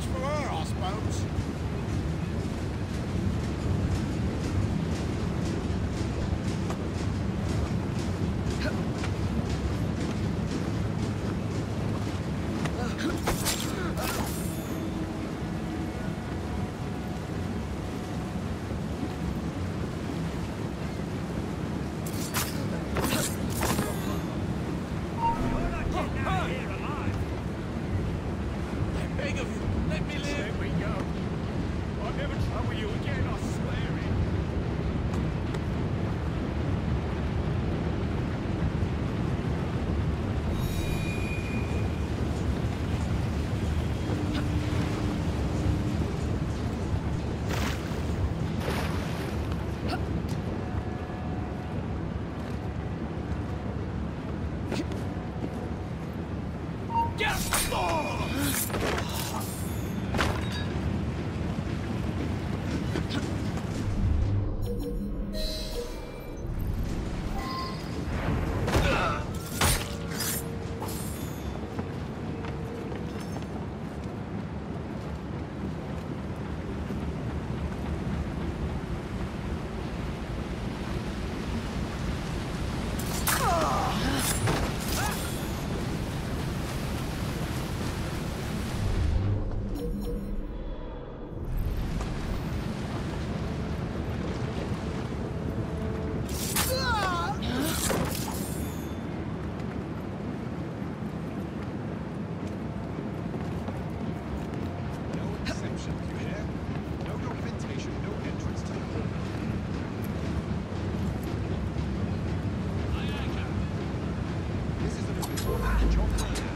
much for her, I suppose. Yeah.